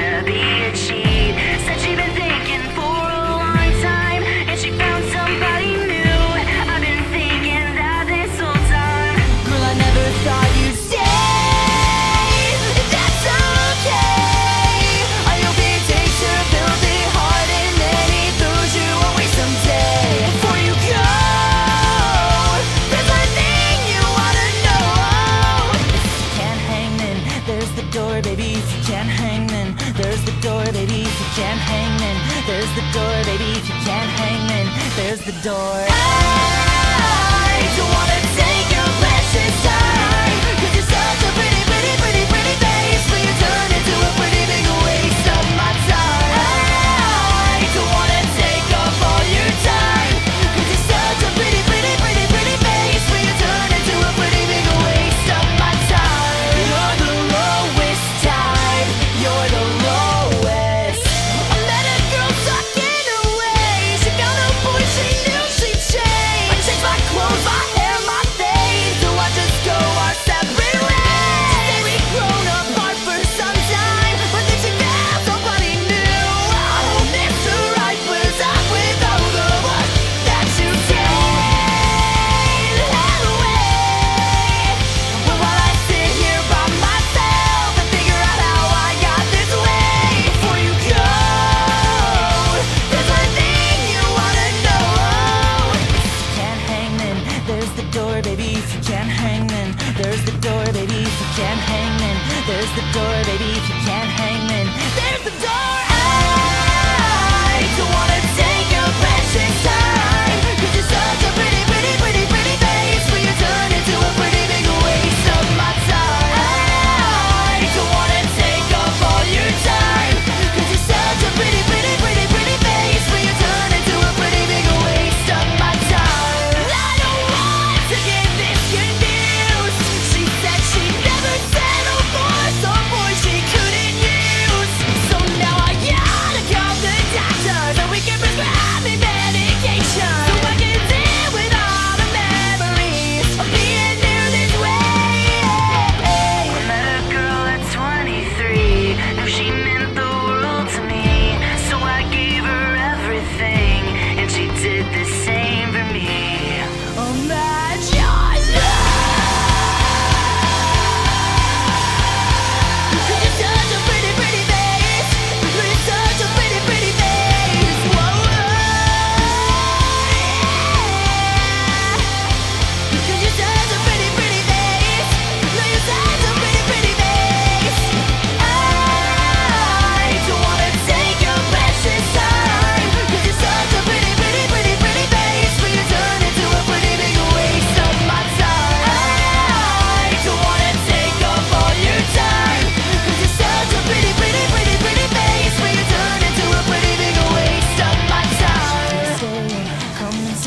to be There's the door, baby, if you can't hang in, there's the door. There's the door, baby, if you can't hang in. There's the door, baby, if you can't hang in. There's the door!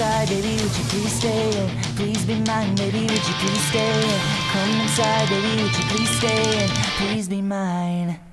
inside, baby, would you please stay in? Please be mine, baby, would you please stay in? Come inside, baby, would you please stay in? Please be mine.